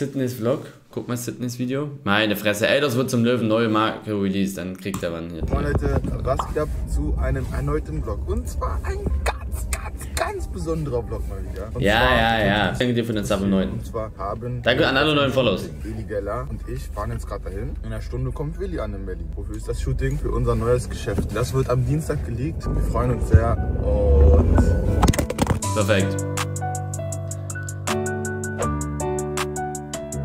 Sydneys Vlog. Guck mal Sydneys Video. Meine Fresse. Ey, das wird zum Löwen neue Marke release. Dann kriegt er wann hier. Moin Leute, was geht ab zu einem erneuten Vlog? Und zwar ein ganz, ganz, ganz besonderer Vlog mal wieder. Und Ja, ja, ja. Danke dir für den Sub im neuen. Und zwar haben Danke an alle neuen Follows. Eli Geller und ich fahren jetzt gerade dahin. In einer Stunde kommt Willi an in Berlin. Wofür ist das Shooting? Für unser neues Geschäft. Das wird am Dienstag gelegt. Wir freuen uns sehr und Perfekt.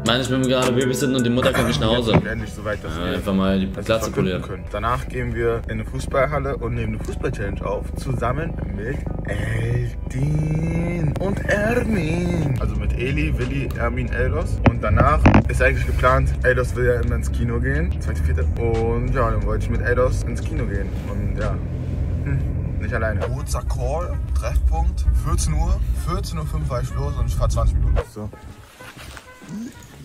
Mann, ich bin gerade babysitten und die Mutter kommt nicht nach Hause. endlich soweit, dass Ja, wir einfach mal die Platze polieren. können. Danach gehen wir in eine Fußballhalle und nehmen eine Fußball-Challenge auf. Zusammen mit Eldin und Ermin. Also mit Eli, Willi, Ermin, Eldos. Und danach ist eigentlich geplant, Eldos will ja immer ins Kino gehen. Zweite, vierte. Und ja, dann wollte ich mit Eldos ins Kino gehen. Und ja. Hm. Nicht alleine. Kurzer Call, Treffpunkt, 14 Uhr. 14.05 Uhr war ich los und ich fahre 20 Minuten. So.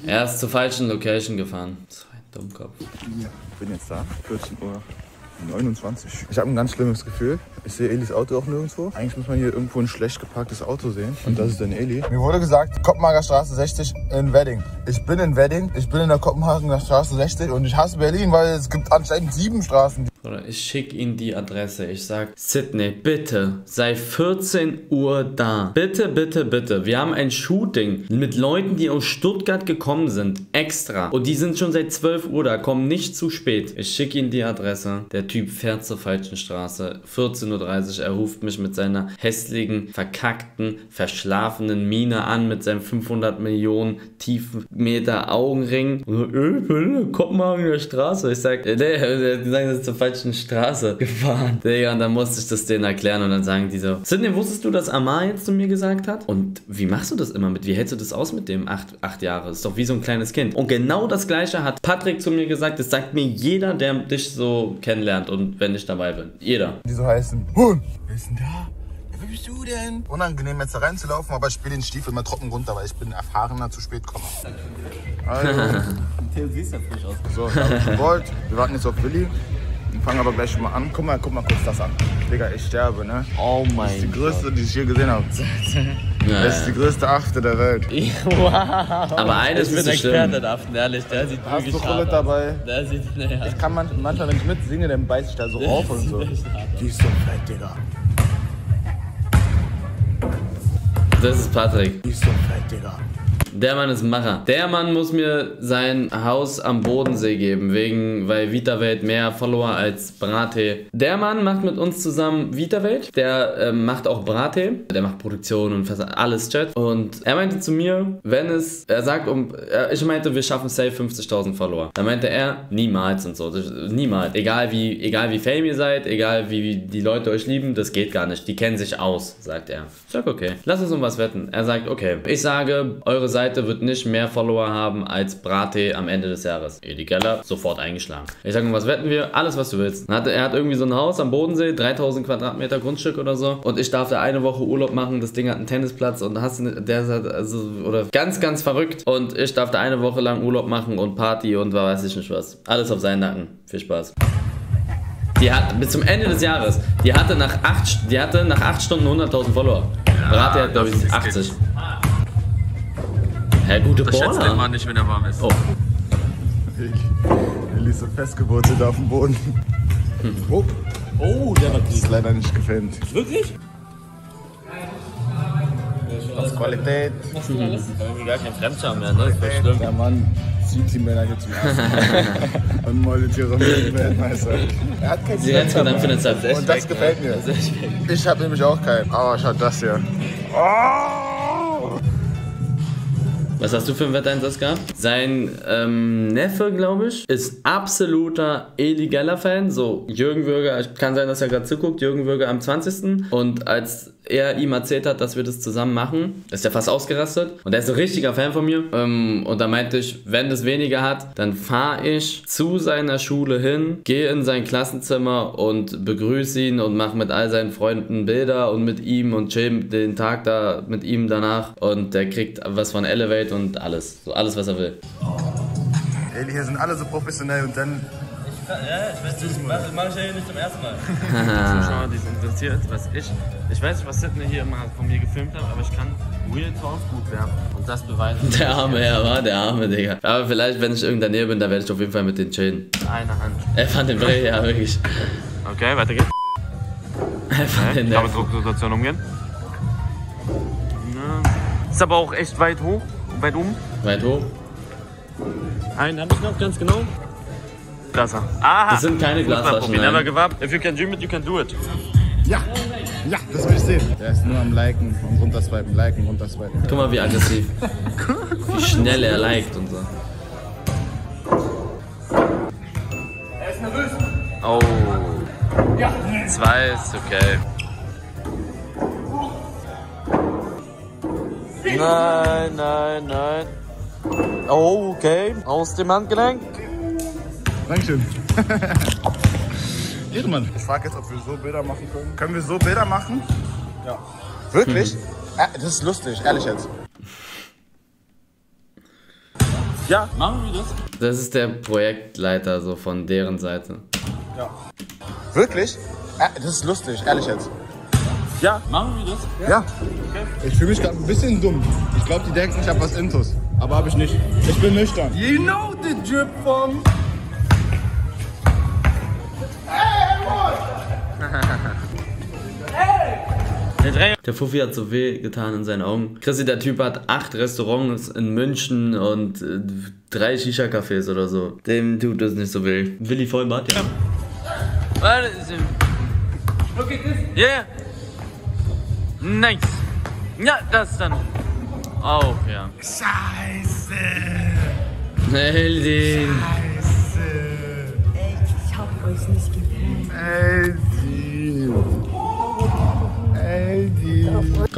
Er ist zur falschen Location gefahren. So ein Dummkopf. Ja, bin jetzt da. 14 Uhr 29. Ich habe ein ganz schlimmes Gefühl. Ich sehe Elis Auto auch nirgendwo. Eigentlich muss man hier irgendwo ein schlecht geparktes Auto sehen. Und das ist dann Eli. Mir wurde gesagt, Kopenhager Straße 60 in Wedding. Ich bin in Wedding. Ich bin in der Kopenhagener Straße 60 und ich hasse Berlin, weil es gibt anscheinend sieben Straßen. Oder ich schicke ihm die Adresse. Ich sag, Sydney, bitte, sei 14 Uhr da. Bitte, bitte, bitte. Wir haben ein Shooting mit Leuten, die aus Stuttgart gekommen sind. Extra. Und die sind schon seit 12 Uhr da, kommen nicht zu spät. Ich schicke ihm die Adresse. Der Typ fährt zur falschen Straße. 14.30 Uhr. Er ruft mich mit seiner hässlichen, verkackten, verschlafenen Miene an, mit seinem 500 Millionen Tiefmeter Augenring. Und so, äh, der Kopenhagener Straße. Ich sag, äh, nee, die sagen, das ist zur falschen Straße gefahren. Digga, und dann musste ich das denen erklären und dann sagen die so, Sidney, wusstest du, dass Amar jetzt zu mir gesagt hat? Und wie machst du das immer mit? Wie hältst du das aus mit dem? Acht, acht Jahre. Ist doch wie so ein kleines Kind. Und genau das gleiche hat Patrick zu mir gesagt. Das sagt mir jeder, der dich so kennenlernt und wenn ich dabei bin. Jeder. Die so heißen, Hund, wer ist denn da? Wer bist du denn? Unangenehm jetzt da reinzulaufen, aber ich spiele den Stiefel mal trocken runter, weil ich bin erfahrener zu spät komme. Also, Theo siehst ja frisch aus. so, ich hab gewollt. Wir warten jetzt auf Willi. Wir fangen aber gleich schon mal an. Guck mal, guck mal kurz das an. Digga, ich sterbe, ne? Oh Das ist mein die größte, die ich je gesehen habe. Ja, Das ist die größte Achte der Welt. Wow. Aber eines ich ist so schlimm. davon, ehrlich. Der sieht Hast wirklich du hart aus. dabei? Der sieht, naja. Ich kann man, manchmal, wenn ich mitsinge, dann beiß ich da so auf und so. Die ist so fett, Digga. Das ist Patrick. Die ist so fett, Digga. Der Mann ist ein Macher. Der Mann muss mir sein Haus am Bodensee geben, wegen, weil VitaWelt mehr Follower als Brate. Der Mann macht mit uns zusammen VitaWelt. Der ähm, macht auch Brate. Der macht Produktion und alles Chat. Und er meinte zu mir, wenn es, er sagt, um, ich meinte, wir schaffen safe 50.000 Follower. Da meinte er, niemals und so. Niemals. Egal wie, egal wie fame ihr seid, egal wie die Leute euch lieben, das geht gar nicht. Die kennen sich aus, sagt er. Ich sag, okay. Lass uns um was wetten. Er sagt, okay. Ich sage, eure Seite wird nicht mehr Follower haben als Brate am Ende des Jahres. Edi Geller, sofort eingeschlagen. Ich sage, was wetten wir? Alles, was du willst. Hat, er hat irgendwie so ein Haus am Bodensee, 3000 Quadratmeter Grundstück oder so. Und ich darf da eine Woche Urlaub machen. Das Ding hat einen Tennisplatz und hast du- der ist halt, also, oder ganz, ganz verrückt. Und ich darf da eine Woche lang Urlaub machen und Party und weiß ich nicht was. Alles auf seinen Nacken. Viel Spaß. Die hat bis zum Ende des Jahres, die hatte nach acht, die hatte nach acht Stunden 100.000 Follower. Brate hat, glaube ich, 80. Hä, gute Schätzt den Baller. Mann nicht, wenn er warm ist. Oh, Willi ist so festgewurzelt auf dem Boden. Oh, Oh, der war das ist leider nicht gefilmt. Wirklich? Das ist Qualität. Irgendwie gar kein Fremdscham mehr, ne? Das ist schlimm. Der Mann zieht die Männer hier zum ersten Mal. Und moldet ihre Weltmeister. Er hat keinen sie Zeit. Und das gefällt mir. Ich habe nämlich auch keinen. Aber ich hatte das hier. Oh! Was hast du für einen Wetteinsatz gehabt? Sein ähm, Neffe, glaube ich, ist absoluter Eli Geller-Fan. So, Jürgen Würger, kann sein, dass er gerade zuguckt, Jürgen Würger am 20. Und als er ihm erzählt hat, dass wir das zusammen machen, ist er fast ausgerastet. Und er ist ein richtiger Fan von mir. Ähm, und da meinte ich, wenn das weniger hat, dann fahre ich zu seiner Schule hin, gehe in sein Klassenzimmer und begrüße ihn und mache mit all seinen Freunden Bilder und mit ihm und chill den Tag da mit ihm danach. Und der kriegt was von Elevate und alles. So alles, was er will. Eli, hier sind alle so professionell und dann Ja, ich weiß, das mache ich ja hier nicht zum ersten Mal. Zuschauer, die sind interessiert, was ich. Ich weiß nicht, was Sidney hier immer von mir gefilmt hat, aber ich kann Real Talk gut werfen. Und das beweisen. Der arme Herr, war der arme, Digga. Aber vielleicht, wenn ich irgendein Nähe bin, da werde ich auf jeden Fall mit den chillen. Eine Hand. Er fand den Bre, ja, wirklich. Okay, weiter geht's. Er fand den Kann mit Drucksituation umgehen. Ja. Ist aber auch echt weit hoch, weit oben. Weit hoch. Einen habe ich noch, ganz genau. Da ist er. Aha! Das sind keine Glasflaschen, Fußballprofi, Never nein. give up. If you can dream it, you can do it. Ja, ja, das will ich sehen. Der ist nur am Liken und runterswipen, liken, runterswipen. Guck mal, wie aggressiv. Wie schnell er liked und so. Oh. Zwei ist okay. Nein, nein, nein. Oh, okay. Aus dem Handgelenk. Dankeschön. Ehrenmann. Ich frage jetzt, ob wir so Bilder machen können. Können wir so Bilder machen? Ja. Wirklich? Ja, das ist lustig, ehrlich jetzt. Ja, machen wir das. Das ist der Projektleiter so von deren Seite. Wirklich? Ja, das ist lustig, ehrlich jetzt. Ja, machen wir das. Ja. Ich fühle mich gerade ein bisschen dumm. Ich glaube, die denken, ich habe was Intus. Aber habe ich nicht. Ich bin nüchtern. You know the drip from... Der Fuffi hat so weh getan in seinen Augen. Chrissy, der Typ hat acht Restaurants in München und äh, drei Shisha-Cafés oder so. Dem tut das nicht so weh. Willi Vollbart, ja. Ist im- Yeah. Nice. Ja, das dann. Auch, ja. Scheiße. Heldin. Ey, ich hab euch nicht gewählt.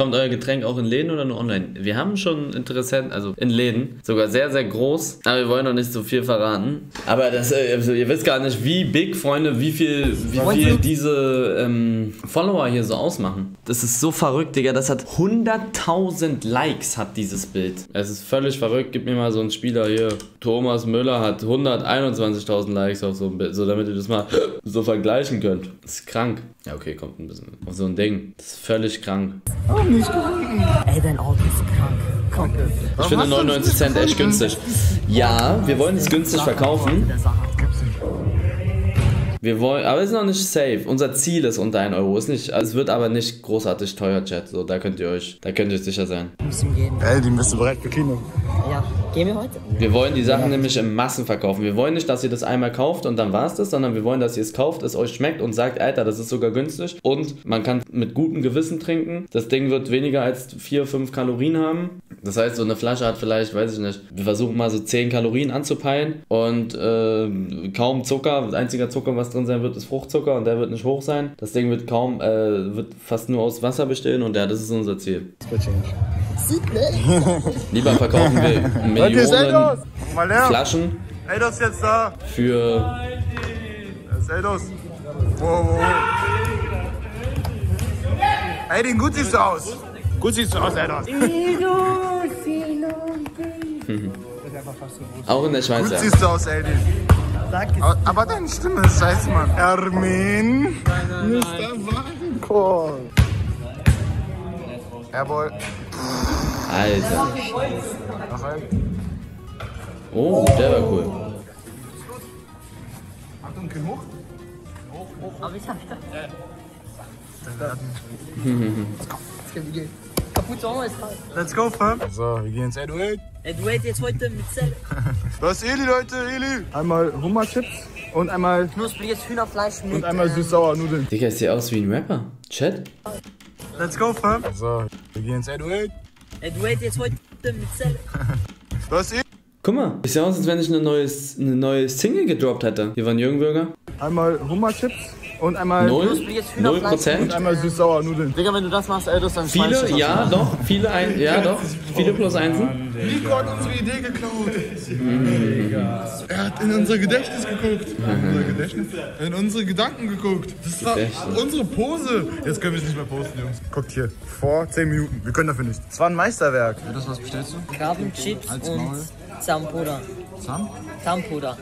Kommt euer Getränk auch in Läden oder nur online? Wir haben schon Interessenten, also in Läden, sogar sehr, sehr groß, aber wir wollen noch nicht so viel verraten. Aber das, äh, also ihr wisst gar nicht, wie big, Freunde, wie viel, wie viel diese ähm, Follower hier so ausmachen. Das ist so verrückt, Digga. Das hat 100.000 Likes, hat dieses Bild. Es ist völlig verrückt. Gib mir mal so einen Spieler hier. Thomas Müller hat 121.000 Likes auf so ein Bild, so damit ihr das mal so vergleichen könnt. Das ist krank. Ja, okay, kommt ein bisschen auf so ein Ding. Das ist völlig krank. Ey, dein Auto ist krank. Komm. Ich finde 99 Cent echt günstig. Ja, wir wollen es günstig verkaufen. Wir wollen, aber es ist noch nicht safe. Unser Ziel ist unter 1 Euro. Ist nicht, es wird aber nicht großartig teuer, Chat. So, da könnt ihr euch, da könnt ihr euch sicher sein. Müssen. Eldi, bist du bereit für Kino? Gehen wir heute? Wir wollen die Sachen nämlich im Massen verkaufen. Wir wollen nicht, dass ihr das einmal kauft und dann war es das, sondern wir wollen, dass ihr es kauft, es euch schmeckt und sagt, Alter, das ist sogar günstig und man kann mit gutem Gewissen trinken. Das Ding wird weniger als 4, 5 Kalorien haben. Das heißt, so eine Flasche hat vielleicht, weiß ich nicht, wir versuchen mal so 10 Kalorien anzupeilen und äh, kaum Zucker. Einziger Zucker, was drin sein wird, ist Fruchtzucker und der wird nicht hoch sein. Das Ding wird kaum, äh, wird fast nur aus Wasser bestehen und ja, das ist unser Ziel. Lieber verkaufen wir Millionen Mal her. Flaschen Eldos jetzt da. für Das ist Eldos. Wow, wow. Ey, den gut siehst du aus. Gut siehst du aus, Eldos. auch in der Schweiz. Gut siehst du aus, Eldi. Aber, deine Stimme ist scheiße, Mann. Ermin. Mr. Warenkorb. Jawohl. Alter. Noch ein. Oh, der war cool. Achtung, Kinn hoch. Aber ich hab Kapuze auch ist kalt. Let's go, fam. So, wir gehen ins du hättest jetzt heute mit Zell. Das ist Eli, Leute, Eli. Einmal Hummerchips und einmal, Knuspriges Hühnerfleisch mit. und einmal ähm, süß-sauer Nudeln. Digga, ich sehe aus wie ein Rapper. Chat? Let's go, fam. So, wir gehen ins du hättest jetzt heute mit Zell. Das ist Eli. Guck mal, ich sehe aus, als wenn ich eine neue, eine neue Single gedroppt hätte. Hier waren Jürgenbürger. Einmal Hummerchips und einmal, Null. Null Hühnerfleisch. und Prozent. einmal süß-sauer Nudeln. Digga, wenn du das machst, ey, das dann Viele, ja, doch. Viele, ein, ja, doch. Viele plus Einsen. Nico hat unsere Idee geklaut. Er hat in unser Gedächtnis geguckt. Unser Gedächtnis? In unsere Gedanken geguckt. Das war Gedächtnis. unsere Pose. Jetzt können wir es nicht mehr posten, Jungs. Guckt hier. Vor 10 Minuten. Wir können dafür nichts. Es war ein Meisterwerk. Das, was bestellst du? Krabbenchips und Zahnpuder. Zahn? Zahnpuder.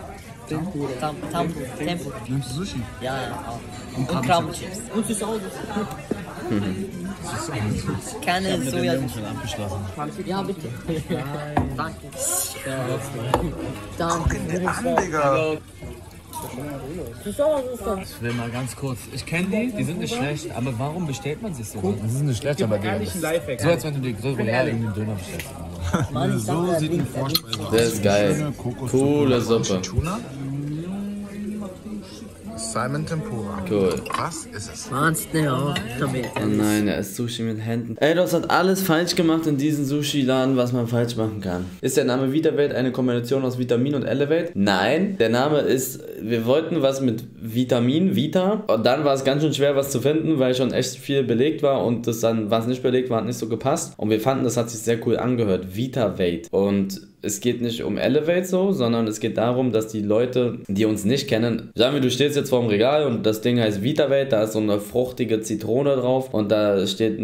Tempura. Tam, tam, Tempura. Nimmst du Sushi? Ja, ja, auch. Und, Krabbenchips. Und Süßautos. Keine Sojasauce. Ja, bitte. Danke. Danke. An, Digga. Ich will mal ganz kurz. Ich kenne die, die sind nicht schlecht, aber warum bestellt man sich so? Das ist nicht schlecht, aber Digga. So als wenn du dir Grill Royal in den Döner bestellst. So sieht die er Vorspeise aus. Der ist geil. Coole Suppe. Simon Tempura. Cool. Was ist es? Auch? Damit. Oh nein, er isst Sushi mit Händen. Eidos hat alles falsch gemacht in diesem Sushi-Laden, was man falsch machen kann. Ist der Name Vitavate eine Kombination aus Vitamin und Elevate? Nein, der Name ist, wir wollten was mit Vitamin, Vita. Und dann war es ganz schön schwer, was zu finden, weil schon echt viel belegt war und das dann, was nicht belegt war, hat nicht so gepasst. Und wir fanden, das hat sich sehr cool angehört. Vitavate. Und es geht nicht um Elevate so, sondern es geht darum, dass die Leute, die uns nicht kennen, sagen wir, du stehst jetzt vor dem Regal und das Ding heißt Vitavate, da ist so eine fruchtige Zitrone drauf und da steht,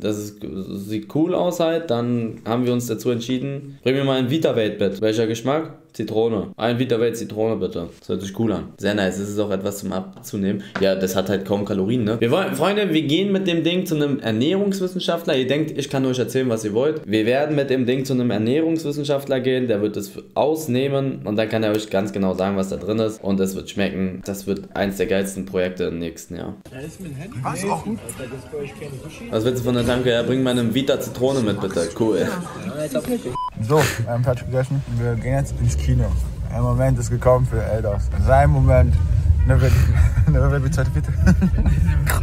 das ist, sieht cool aus halt, dann haben wir uns dazu entschieden, bring mir mal ein Vitavate bitte. Welcher Geschmack? Zitrone. Ein Vitavate Zitrone bitte. Das hört sich cool an. Sehr nice. Das ist auch etwas zum Abzunehmen. Ja, das hat halt kaum Kalorien, ne? Wir wollen, Freunde, wir gehen mit dem Ding zu einem Ernährungswissenschaftler. Ihr denkt, ich kann euch erzählen, was ihr wollt. Wir werden mit dem Ding zu einem Ernährungswissenschaftler gehen. Der wird es ausnehmen und dann kann er euch ganz genau sagen, was da drin ist. Und es wird schmecken. Das wird eins der geilsten Projekte im nächsten Jahr. Was auch gut? Was willst du von der Tanke? Ja, bring mal eine Vita Zitrone mit, bitte. Cool. So, wir haben fertig gegessen. Wir gehen jetzt ins Kino. Ein Moment ist gekommen für Eldos. Sein Moment. Ne, wird bitte.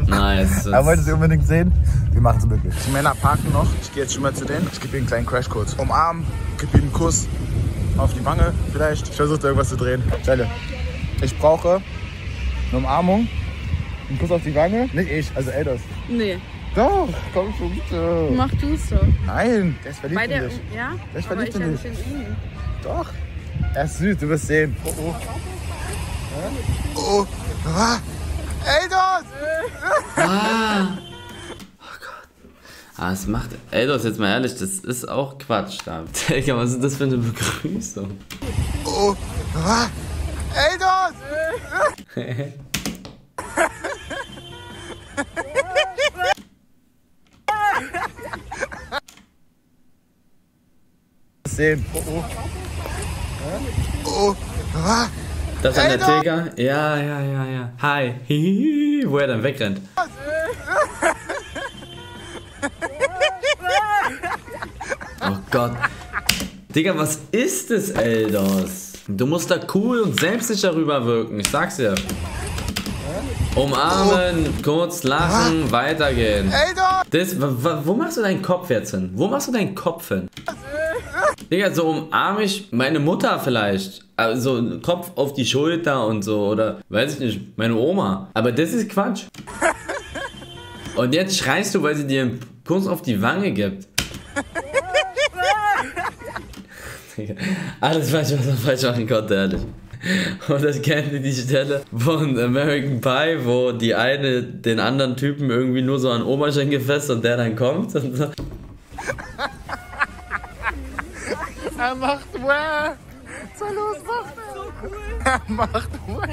Nice. Er wollte sie unbedingt sehen. Wir machen es möglich. Die Männer parken noch. Ich gehe jetzt schon mal zu denen. Ich gebe ihnen einen kleinen Crashcode. Umarmen, gib ihnen einen Kuss auf die Wange vielleicht. Ich versuche irgendwas zu drehen. Stelle. Ich brauche eine Umarmung, einen Kuss auf die Wange. Nicht ich, also Eldos. Nee, Doch, komm schon bitte. mach du's doch. Nein, der ist verliebt Bei in der, dich. ja? Der ist aber verliebt ich in dich. nicht in ihn. Doch. Er ist süß, du wirst sehen. Oh, oh. Oh, ah. Ey, dort! Ah, es macht. Ey, doch, jetzt mal ehrlich, das ist auch Quatsch da. Digga, was ist das für eine Begrüßung? Oh, ah. Ey, Sehen. Oh, oh. Oh, ah. Das an der Ey, doch! Theke? Ja, ja, ja, ja. Hi. Hihihi, wo er dann wegrennt. Oh Gott. Digga, was ist das, Eldos? Du musst da cool und selbstsicher rüberwirken, ich sag's dir. Umarmen, kurz lachen, weitergehen. Das, wa- wa- wo machst du deinen Kopf jetzt hin? Wo machst du deinen Kopf hin? Digga, so umarme ich meine Mutter vielleicht. Also Kopf auf die Schulter und so. Oder weiß ich nicht, meine Oma. Aber das ist Quatsch. Und jetzt schreist du, weil sie dir einen Kuss auf die Wange gibt. Alles falsch, was man falsch machen konnte, ehrlich. Und das kennt ihr die Stelle von American Pie, wo die eine den anderen Typen irgendwie nur so an Oberschenkel fest und der dann kommt. Und so. Er macht Wah! So los, macht er! Er macht Wah!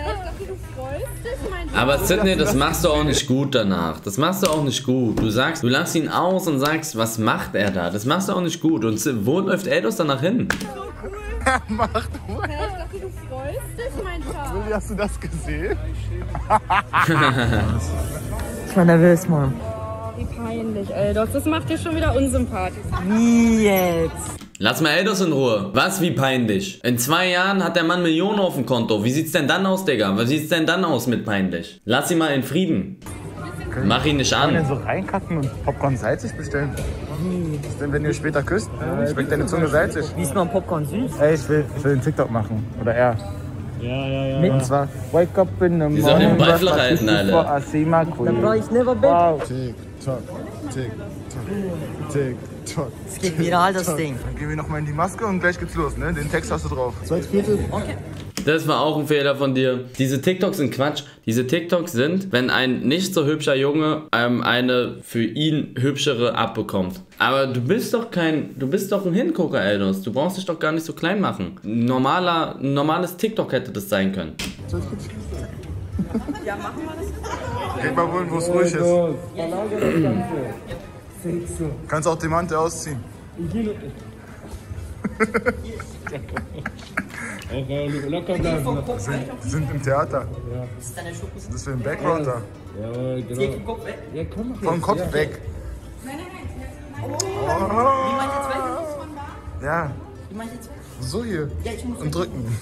Aber Sidney, das machst du auch nicht gut danach. Das machst du auch nicht gut. Du sagst, du lachst ihn aus und sagst, was macht er da? Das machst du auch nicht gut. Und wo läuft Eldos danach hin? Er macht Wah! Du freust dich, mein Schatz. Wie hast du das gesehen? Ich war nervös, Mann. Wie peinlich, ey. Doch, das macht dir schon wieder unsympathisch. Wie jetzt? Lass mal Eldos in Ruhe. Was, wie peinlich? In zwei Jahren hat der Mann Millionen auf dem Konto. Wie sieht's denn dann aus, Digga? Was sieht's denn dann aus mit peinlich? Lass ihn mal in Frieden. Mach ihn nicht Kann man an. so reinkacken und Popcorn salzig bestellen? Was ist denn, wenn ihr später küsst? Schmeckt deine Zunge salzig? Wie ist man Popcorn süß? Ey, ich will, ich will einen TikTok machen. Oder er. Ja, ja, ja. Und zwar, wake up in the morning. sollen den Ball flach halten, Alter. my Dann queen. brauche ich never back. Wow. Tick, tock, tick, Toll. Es geht viral, das Ding. Dann gehen wir nochmal in die Maske und gleich geht's los, ne? Den Text hast du drauf. Zweite, vierte. Okay. Das war auch ein Fehler von dir. Diese TikToks sind Quatsch. Diese TikToks sind, wenn ein nicht so hübscher Junge ähm, eine für ihn hübschere abbekommt. Aber du bist doch kein, du bist doch ein Hingucker, Eldos. Du brauchst dich doch gar nicht so klein machen. Normaler, ein normales TikTok hätte das sein können. Geht mal wohl, wo es ruhig ist. Kannst auch die Mante ausziehen. Locker da. Sind, sind im Theater. Das ist deine Schokus. Das ist für den Background da. Ja, Geht genau. vom Kopf weg. Ja, komm doch Vom. Kopf ja. weg. Wie meinst du jetzt weg? Ja, Wie meinst du jetzt so hier. Ja, ich muss Und drücken.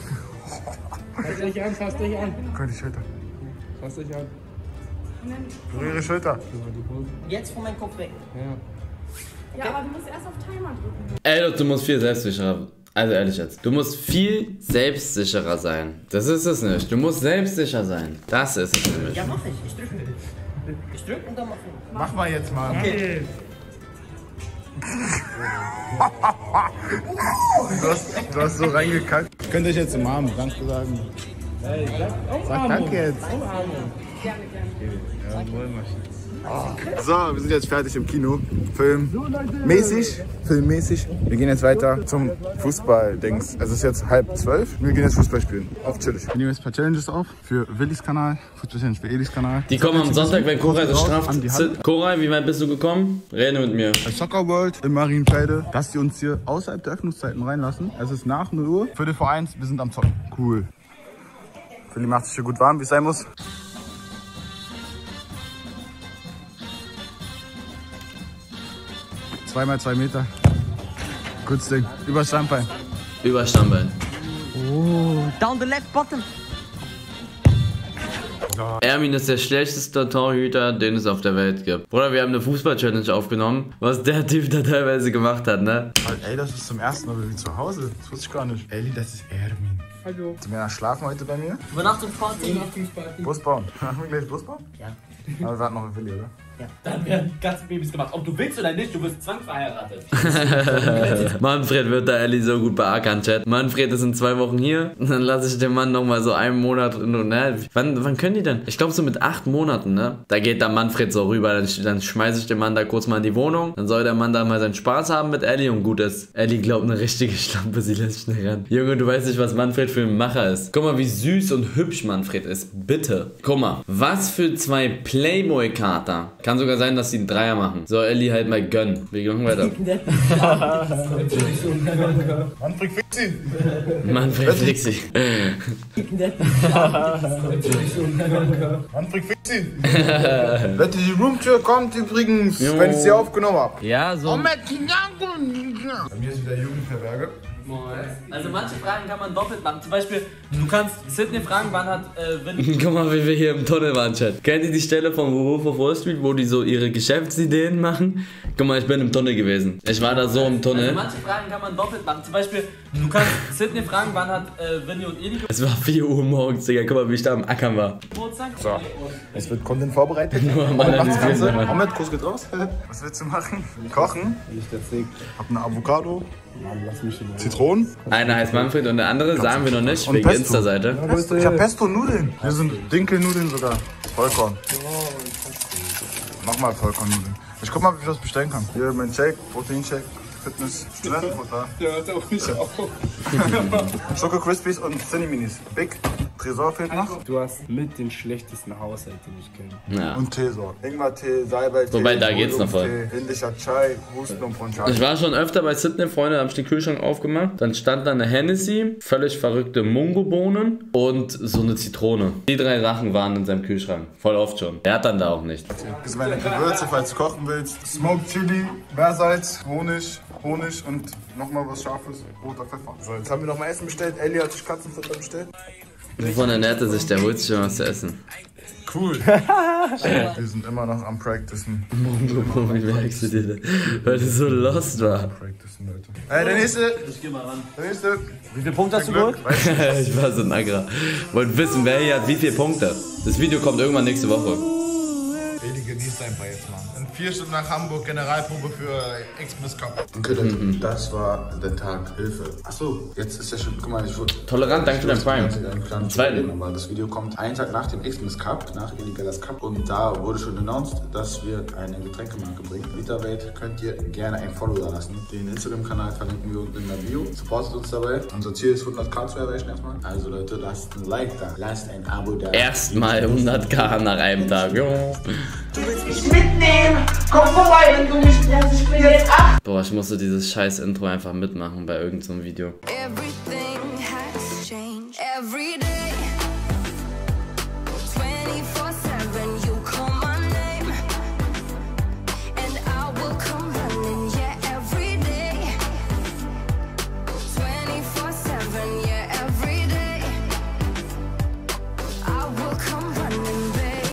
Fass dich an, fass dich an. Komm, die Schulter. Fass dich an. Berühre die Schulter. jetzt von meinem Kopf weg. Ja. Ja, aber du musst erst auf Timer drücken. Eldos, du musst viel selbstsicherer. Also ehrlich jetzt. Du musst viel selbstsicherer sein. Das ist es nicht. Du musst selbstsicher sein. Das ist es nämlich. Ja, mach ich. Ich drücke. Ich drücke und dann mach ich. Mach mal jetzt mal. Okay. Du hast, du hast so reingekackt. Könnt ihr euch jetzt umarmen, danke sagen. Sag danke jetzt. So, wir sind jetzt fertig im Kino. Filmmäßig. Filmmäßig. Wir gehen jetzt weiter zum Fußball-Dings. Es ist jetzt halb zwölf. Wir gehen jetzt Fußball spielen. Auf chillig. Wir nehmen jetzt ein paar Challenges auf. Für Willis Kanal. Fußball-Challenge für Elis Kanal. Die kommen am Sonntag, wenn Koray das straft. Koray, wie weit bist du gekommen? Rede mit mir. Bei Soccer World in Marienscheide, dass die uns hier außerhalb der Öffnungszeiten reinlassen. Es ist nach 0 Uhr. Viertel vor eins, wir sind am Zocken. Cool. Philly macht sich hier gut warm, wie es sein muss. Zweimal zwei Meter. Kurz Ding. Über Standbein. Über Stammbein. Down the left bottom. Ermin ist der schlechteste Torhüter, den es auf der Welt gibt. Bruder, wir haben eine Fußball-Challenge aufgenommen, was der Typ da teilweise gemacht hat, ne? Ey, das ist zum ersten Mal wie zu Hause. Das wusste ich gar nicht. Elli, das ist Ermin. Hallo. Zum Männer schlafen heute bei mir. Übernachtungsparty. Bus bauen. Machen wir gleich Bus bauen? Ja. Aber wir warten noch auf Willi, oder? Dann werden die ganzen Babys gemacht. Ob du willst oder nicht, du wirst zwangsverheiratet. Manfred wird da Ellie so gut beackern, Chat. Manfred ist in zwei Wochen hier. Und dann lasse ich den Mann nochmal so einen Monat. Ne? Wann, wann können die denn? Ich glaube so mit acht Monaten, ne? Da geht da Manfred so rüber. Dann, dann schmeiße ich den Mann da kurz mal in die Wohnung. Dann soll der Mann da mal seinen Spaß haben mit Ellie und gut ist. Ellie glaubt eine richtige Schlampe, sie lässt schnell ran. Junge, du weißt nicht, was Manfred für ein Macher ist. Guck mal, wie süß und hübsch Manfred ist. Bitte. Guck mal, was für zwei Playboy-Kater. Kann sogar sein, dass sie einen Dreier machen. So, Ellie halt mal gönnen. Wir gehen weiter. Manfred Fixi! Manfred Flixi. Manfred Fixi! Leute, die Roomtür kommt übrigens, wenn ich sie aufgenommen habe. Ja, so. Bei mir ist wieder Jugendherberge. Also manche Fragen kann man doppelt machen. Zum Beispiel, du kannst Sydney fragen, wann hat äh, Vin Guck mal, wie wir hier im Tunnel waren, Chat. Kennt ihr die Stelle von Wolf of Wall Street, wo die so ihre Geschäftsideen machen? Guck mal, ich bin im Tunnel gewesen. Ich war da so im Also Tunnel. manche Fragen kann man doppelt machen. Zum Beispiel, du kannst Sydney fragen, wann hat äh, Vinny und Eli Es war 4 Uhr morgens, Digga. Guck mal, wie ich da am Ackern war. So. Es wird Content vorbereitet. Nur am. Mann. Ahmed, Kuss geht raus. Was willst du machen? Kochen. Hab eine Avocado. Zitronen. Einer heißt Manfred und der andere sagen wir noch nicht, wegen. Insta-Seite. Ich hab Pesto-Nudeln. Hier sind Dinkelnudeln sogar. Vollkorn. Nochmal Vollkornnudeln. Ich guck mal, wie ich das bestellen kann. Hier mein Shake, Proteinshake, Fitness, Studentenfutter. Ja, hört auf mich auf. Schoko Crispies und Cinny Minis. Big. Tresor fehlt noch. Du hast mit den schlechtesten Haushalt, den ich kenne. Ja. Und Teesort. Ingwer-Tee, Salbei-Tee. Wobei, da geht's noch voll. Indischer Chai, Husten und Ponchai. Ich war schon öfter bei Sydney, Freunde, hab ich den Kühlschrank aufgemacht. Dann stand da eine Hennessy, völlig verrückte Mungobohnen und so eine Zitrone. Die drei Sachen waren in seinem Kühlschrank. Voll oft schon. Er hat dann da auch nicht. Das sind meine Gewürze, falls du kochen willst. Smoked Chili, Meersalz, Honig, Honig und nochmal was Scharfes, roter Pfeffer. So, jetzt haben wir nochmal Essen bestellt. Ellie hat sich Katzenfutter bestellt. Wovon ernährt er sich? Der holt sich schon was zu essen. Cool. wir sind immer noch am Practicen. Wie merkst du dir das? Weil du so lost war. Practicen, Leute. Ey, der nächste. Ich geh mal ran. Der nächste. Wie viele Punkte hast du geholt? Ich war so ein Agra. Wollt wissen, wer hier hat wie viele Punkte. Das Video kommt irgendwann nächste Woche. Ellie genießt einfach jetzt mal. Vier Stunden nach Hamburg, Generalprobe für Express Cup. Okay, das war der Tag Hilfe. Achso, jetzt ist ja schon, guck mal, ich wurde... Tolerant, danke für dein Prime. Zweiten. Zweiten. Aber das Video kommt einen Tag nach dem Xmas Cup, nach Illegalas Cup. Und da wurde schon announced, dass wir eine Getränkemarke bringen. Literwelt könnt ihr gerne ein Follow da lassen. Den Instagram-Kanal verlinken wir unten in der Bio. Supportet uns dabei. Unser Ziel ist 100k zu erreichen erstmal. Also Leute, lasst ein Like da. Lasst ein Abo da. Erstmal 100k nach einem Tag. Jo. Du willst mich mitnehmen? Komm vorbei, wenn du mich brauchst. Ich bin jetzt acht. Boah, ich musste dieses scheiß Intro einfach mitmachen bei irgendeinem so einem Video. Everything